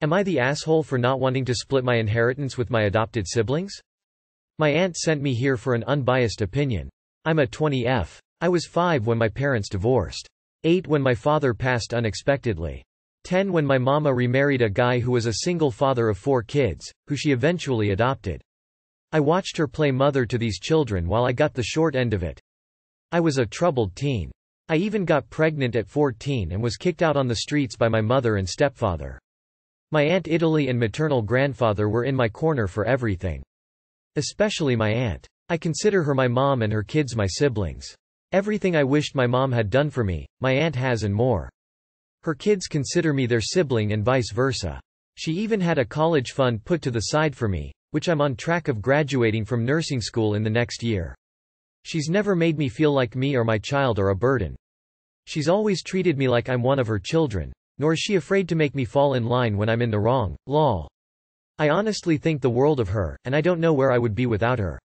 Am I the asshole for not wanting to split my inheritance with my adopted siblings? My aunt sent me here for an unbiased opinion. I'm a 20F. I was 5 when my parents divorced. 8 when my father passed unexpectedly. 10 when my mama remarried a guy who was a single father of four kids, who she eventually adopted. I watched her play mother to these children while I got the short end of it. I was a troubled teen. I even got pregnant at 14 and was kicked out on the streets by my mother and stepfather. My Aunt Italy and maternal grandfather were in my corner for everything. Especially my aunt. I consider her my mom and her kids my siblings. Everything I wished my mom had done for me, my aunt has and more. Her kids consider me their sibling and vice versa. She even had a college fund put to the side for me, which I'm on track of graduating from nursing school in the next year. She's never made me feel like me or my child are a burden. She's always treated me like I'm one of her children, nor is she afraid to make me fall in line when I'm in the wrong, lol. I honestly think the world of her, and I don't know where I would be without her.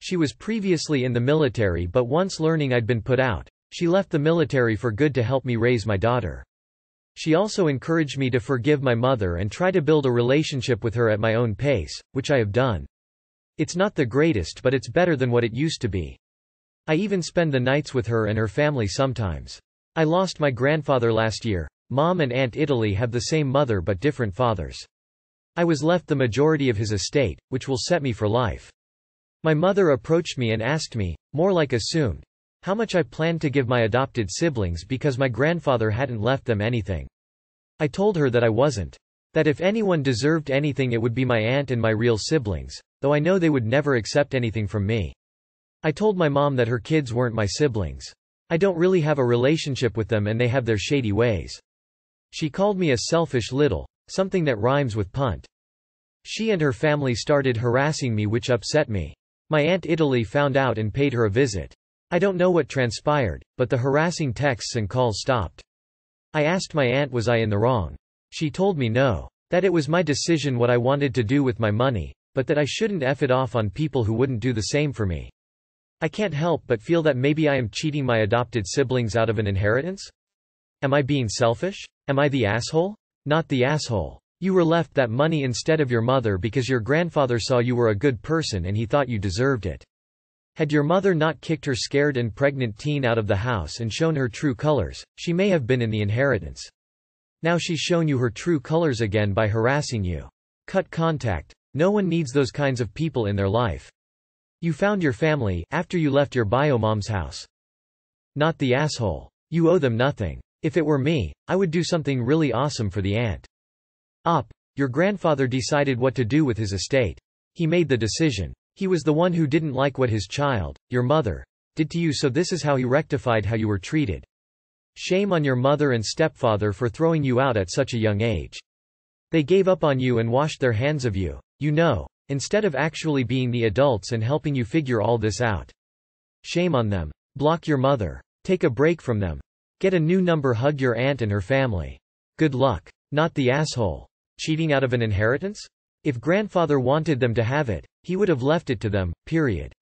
She was previously in the military but once learning I'd been put out, she left the military for good to help me raise my daughter. She also encouraged me to forgive my mother and try to build a relationship with her at my own pace, which I have done. It's not the greatest but it's better than what it used to be. I even spend the nights with her and her family sometimes. I lost my grandfather last year. Mom and Aunt Italy have the same mother but different fathers. I was left the majority of his estate, which will set me for life. My mother approached me and asked me, more like assumed, how much I planned to give my adopted siblings because my grandfather hadn't left them anything. I told her that I wasn't. That if anyone deserved anything it would be my aunt and my real siblings, though I know they would never accept anything from me. I told my mom that her kids weren't my siblings. I don't really have a relationship with them and they have their shady ways. She called me a selfish little, something that rhymes with punt. She and her family started harassing me which upset me. My Aunt Italy found out and paid her a visit. I don't know what transpired, but the harassing texts and calls stopped. I asked my aunt was I in the wrong. She told me no. That it was my decision what I wanted to do with my money, but that I shouldn't F it off on people who wouldn't do the same for me. I can't help but feel that maybe I am cheating my adopted siblings out of an inheritance? Am I being selfish? Am I the asshole? Not the asshole. You were left that money instead of your mother because your grandfather saw you were a good person and he thought you deserved it. Had your mother not kicked her scared and pregnant teen out of the house and shown her true colors, she may have been in the inheritance. Now she's shown you her true colors again by harassing you. Cut contact. No one needs those kinds of people in their life. You found your family after you left your biomom's house. Not the asshole. You owe them nothing. If it were me, I would do something really awesome for the aunt. Op. Your grandfather decided what to do with his estate. He made the decision. He was the one who didn't like what his child, your mother, did to you so this is how he rectified how you were treated. Shame on your mother and stepfather for throwing you out at such a young age. They gave up on you and washed their hands of you, you know, instead of actually being the adults and helping you figure all this out. Shame on them. Block your mother. Take a break from them. Get a new number hug your aunt and her family. Good luck. Not the asshole. Cheating out of an inheritance? If grandfather wanted them to have it, he would have left it to them, period.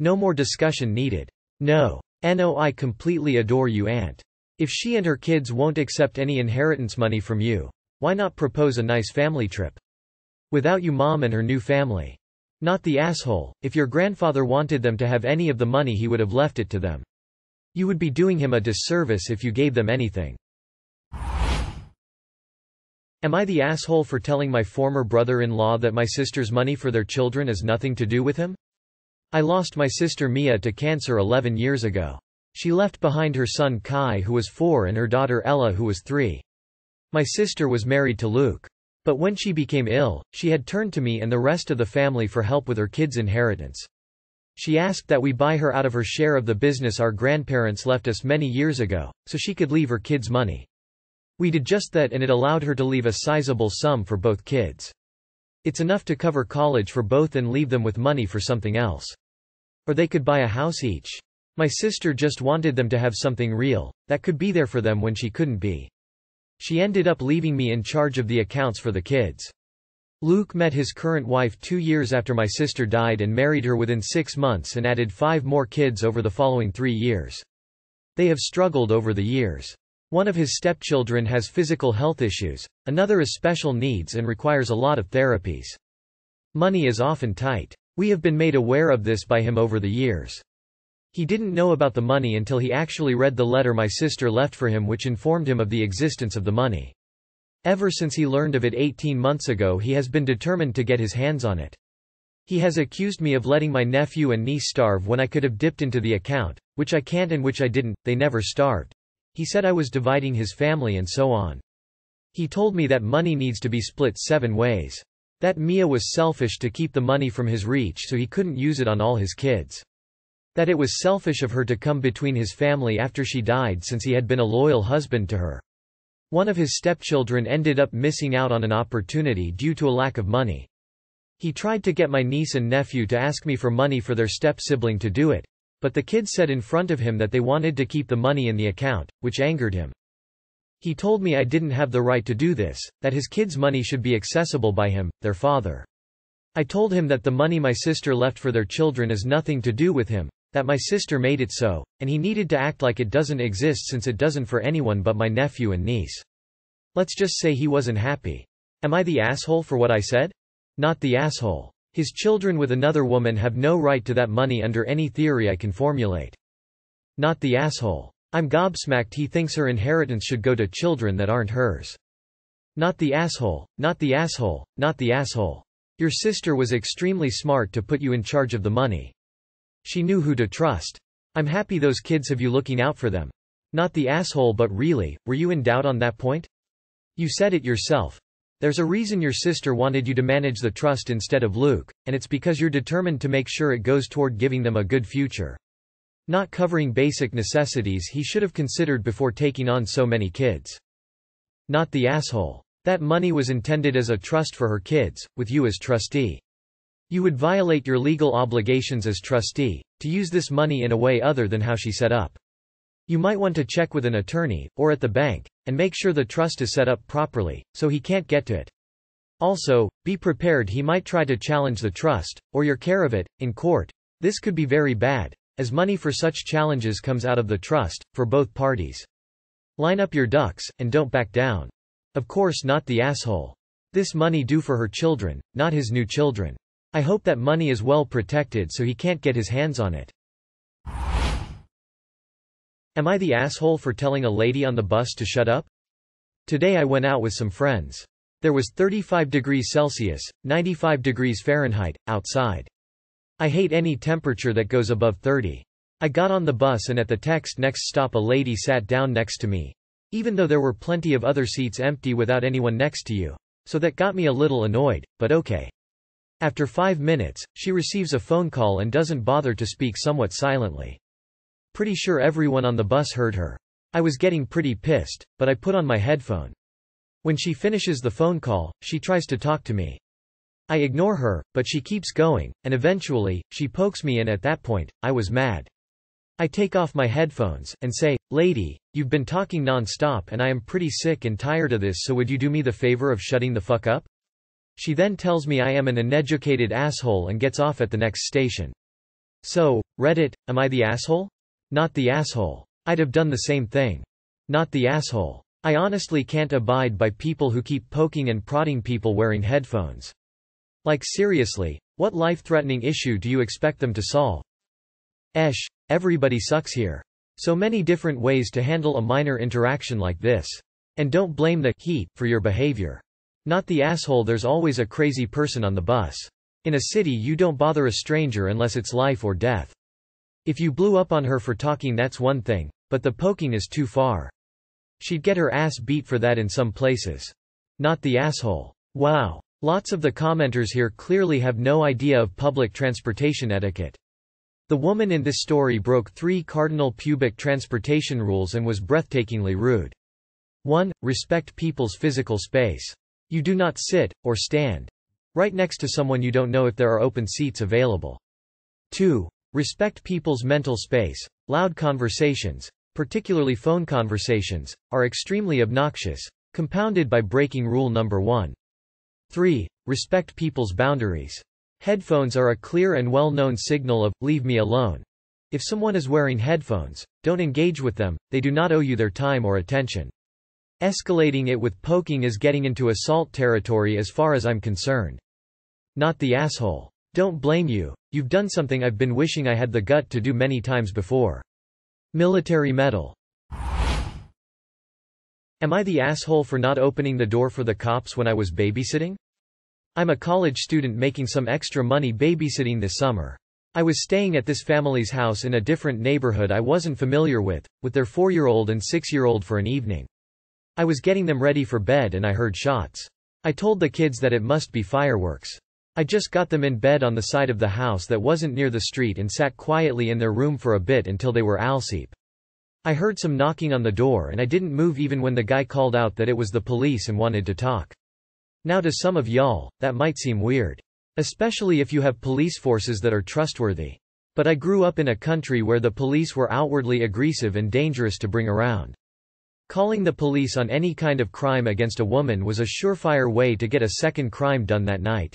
No more discussion needed. No. No I completely adore you aunt. If she and her kids won't accept any inheritance money from you, why not propose a nice family trip? Without you mom and her new family. Not the asshole, if your grandfather wanted them to have any of the money he would have left it to them. You would be doing him a disservice if you gave them anything. Am I the asshole for telling my former brother-in-law that my sister's money for their children is nothing to do with him? I lost my sister Mia to cancer 11 years ago. She left behind her son Kai who was 4 and her daughter Ella who was 3. My sister was married to Luke. But when she became ill, she had turned to me and the rest of the family for help with her kids' inheritance. She asked that we buy her out of her share of the business our grandparents left us many years ago, so she could leave her kids money. We did just that and it allowed her to leave a sizable sum for both kids. It's enough to cover college for both and leave them with money for something else. Or they could buy a house each. My sister just wanted them to have something real, that could be there for them when she couldn't be. She ended up leaving me in charge of the accounts for the kids. Luke met his current wife two years after my sister died and married her within six months and added five more kids over the following three years. They have struggled over the years. One of his stepchildren has physical health issues, another is special needs and requires a lot of therapies. Money is often tight. We have been made aware of this by him over the years. He didn't know about the money until he actually read the letter my sister left for him which informed him of the existence of the money. Ever since he learned of it 18 months ago he has been determined to get his hands on it. He has accused me of letting my nephew and niece starve when I could have dipped into the account, which I can't and which I didn't, they never starved. He said I was dividing his family and so on. He told me that money needs to be split seven ways. That Mia was selfish to keep the money from his reach so he couldn't use it on all his kids. That it was selfish of her to come between his family after she died since he had been a loyal husband to her. One of his stepchildren ended up missing out on an opportunity due to a lack of money. He tried to get my niece and nephew to ask me for money for their step-sibling to do it, but the kids said in front of him that they wanted to keep the money in the account, which angered him. He told me I didn't have the right to do this, that his kids' money should be accessible by him, their father. I told him that the money my sister left for their children is nothing to do with him, that my sister made it so, and he needed to act like it doesn't exist since it doesn't for anyone but my nephew and niece. Let's just say he wasn't happy. Am I the asshole for what I said? Not the asshole. His children with another woman have no right to that money under any theory I can formulate. Not the asshole. I'm gobsmacked he thinks her inheritance should go to children that aren't hers. Not the asshole, not the asshole, not the asshole. Your sister was extremely smart to put you in charge of the money. She knew who to trust. I'm happy those kids have you looking out for them. Not the asshole but really, were you in doubt on that point? You said it yourself, there's a reason your sister wanted you to manage the trust instead of Luke, and it's because you're determined to make sure it goes toward giving them a good future. Not covering basic necessities he should have considered before taking on so many kids. Not the asshole. That money was intended as a trust for her kids, with you as trustee. You would violate your legal obligations as trustee, to use this money in a way other than how she set up. You might want to check with an attorney, or at the bank, and make sure the trust is set up properly, so he can't get to it. Also, be prepared he might try to challenge the trust, or your care of it, in court. This could be very bad, as money for such challenges comes out of the trust, for both parties. Line up your ducks, and don't back down. Of course not the asshole. This money due for her children, not his new children. I hope that money is well protected so he can't get his hands on it. Am I the asshole for telling a lady on the bus to shut up? Today I went out with some friends. There was 35 degrees Celsius, 95 degrees Fahrenheit, outside. I hate any temperature that goes above 30. I got on the bus and at the text next stop a lady sat down next to me. Even though there were plenty of other seats empty without anyone next to you. So that got me a little annoyed, but okay. After five minutes, she receives a phone call and doesn't bother to speak somewhat silently. Pretty sure everyone on the bus heard her. I was getting pretty pissed, but I put on my headphone. When she finishes the phone call, she tries to talk to me. I ignore her, but she keeps going, and eventually, she pokes me and at that point, I was mad. I take off my headphones, and say, Lady, you've been talking non-stop and I am pretty sick and tired of this so would you do me the favor of shutting the fuck up? She then tells me I am an uneducated asshole and gets off at the next station. So, Reddit, am I the asshole? Not the asshole. I'd have done the same thing. Not the asshole. I honestly can't abide by people who keep poking and prodding people wearing headphones. Like seriously, what life-threatening issue do you expect them to solve? Esh, everybody sucks here. So many different ways to handle a minor interaction like this. And don't blame the heat for your behavior. Not the asshole there's always a crazy person on the bus. In a city you don't bother a stranger unless it's life or death. If you blew up on her for talking that's one thing, but the poking is too far. She'd get her ass beat for that in some places. Not the asshole. Wow. Lots of the commenters here clearly have no idea of public transportation etiquette. The woman in this story broke three cardinal pubic transportation rules and was breathtakingly rude. 1. Respect people's physical space. You do not sit, or stand, right next to someone you don't know if there are open seats available. 2. Respect people's mental space. Loud conversations, particularly phone conversations, are extremely obnoxious, compounded by breaking rule number 1. 3. Respect people's boundaries. Headphones are a clear and well-known signal of, leave me alone. If someone is wearing headphones, don't engage with them, they do not owe you their time or attention. Escalating it with poking is getting into assault territory as far as I'm concerned. Not the asshole. Don't blame you, you've done something I've been wishing I had the gut to do many times before. Military medal. Am I the asshole for not opening the door for the cops when I was babysitting? I'm a college student making some extra money babysitting this summer. I was staying at this family's house in a different neighborhood I wasn't familiar with, with their four-year-old and six-year-old for an evening. I was getting them ready for bed and I heard shots. I told the kids that it must be fireworks. I just got them in bed on the side of the house that wasn't near the street and sat quietly in their room for a bit until they were asleep. I heard some knocking on the door and I didn't move even when the guy called out that it was the police and wanted to talk. Now to some of y'all, that might seem weird. Especially if you have police forces that are trustworthy. But I grew up in a country where the police were outwardly aggressive and dangerous to bring around. Calling the police on any kind of crime against a woman was a surefire way to get a second crime done that night.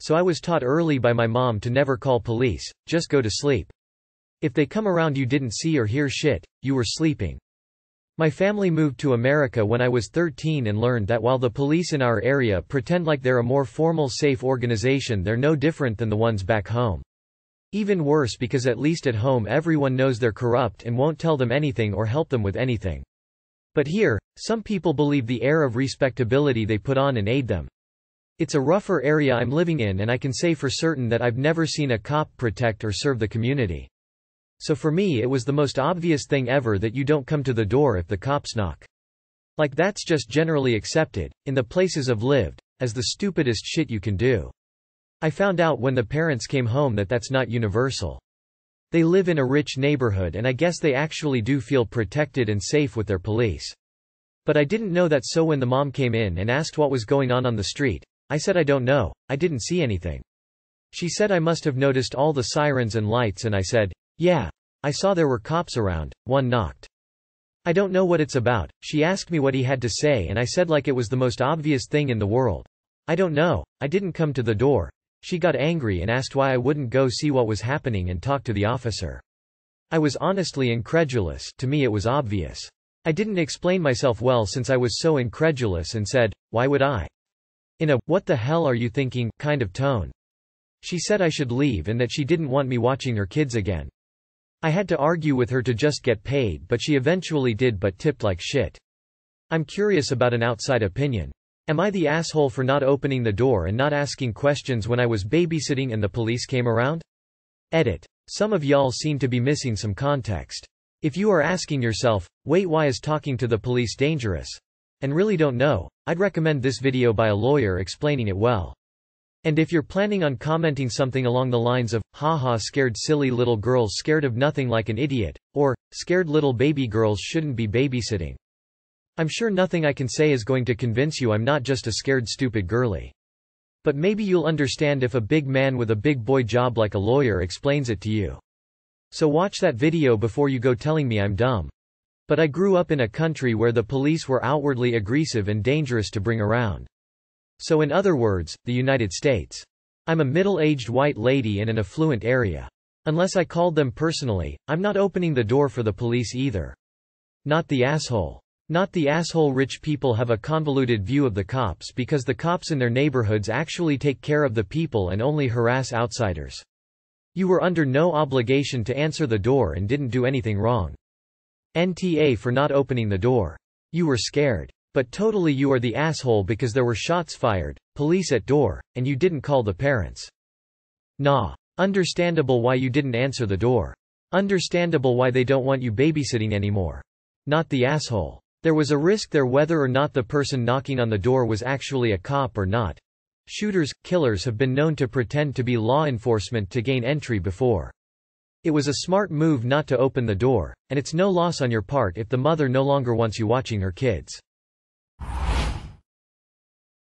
So I was taught early by my mom to never call police, just go to sleep. If they come around you didn't see or hear shit, you were sleeping. My family moved to America when I was 13 and learned that while the police in our area pretend like they're a more formal safe organization they're no different than the ones back home. Even worse because at least at home everyone knows they're corrupt and won't tell them anything or help them with anything. But here, some people believe the air of respectability they put on and aid them. It's a rougher area I'm living in and I can say for certain that I've never seen a cop protect or serve the community. So for me it was the most obvious thing ever that you don't come to the door if the cops knock. Like that's just generally accepted, in the places I've lived, as the stupidest shit you can do. I found out when the parents came home that that's not universal. They live in a rich neighborhood and I guess they actually do feel protected and safe with their police. But I didn't know that so when the mom came in and asked what was going on on the street, I said I don't know, I didn't see anything. She said I must have noticed all the sirens and lights and I said, yeah. I saw there were cops around, one knocked. I don't know what it's about, she asked me what he had to say and I said like it was the most obvious thing in the world. I don't know, I didn't come to the door. She got angry and asked why I wouldn't go see what was happening and talk to the officer. I was honestly incredulous, to me it was obvious. I didn't explain myself well since I was so incredulous and said, why would I? In a, what the hell are you thinking, kind of tone. She said I should leave and that she didn't want me watching her kids again. I had to argue with her to just get paid but she eventually did but tipped like shit. I'm curious about an outside opinion. Am I the asshole for not opening the door and not asking questions when I was babysitting and the police came around? Edit. Some of y'all seem to be missing some context. If you are asking yourself, wait why is talking to the police dangerous? And really don't know, I'd recommend this video by a lawyer explaining it well. And if you're planning on commenting something along the lines of, haha scared silly little girls scared of nothing like an idiot, or, scared little baby girls shouldn't be babysitting. I'm sure nothing I can say is going to convince you I'm not just a scared stupid girly. But maybe you'll understand if a big man with a big boy job like a lawyer explains it to you. So watch that video before you go telling me I'm dumb. But I grew up in a country where the police were outwardly aggressive and dangerous to bring around. So in other words, the United States. I'm a middle-aged white lady in an affluent area. Unless I called them personally, I'm not opening the door for the police either. Not the asshole. Not the asshole rich people have a convoluted view of the cops because the cops in their neighborhoods actually take care of the people and only harass outsiders. You were under no obligation to answer the door and didn't do anything wrong. NTA for not opening the door. You were scared. But totally you are the asshole because there were shots fired, police at door, and you didn't call the parents. Nah. Understandable why you didn't answer the door. Understandable why they don't want you babysitting anymore. Not the asshole. There was a risk there whether or not the person knocking on the door was actually a cop or not. Shooters, killers have been known to pretend to be law enforcement to gain entry before. It was a smart move not to open the door, and it's no loss on your part if the mother no longer wants you watching her kids.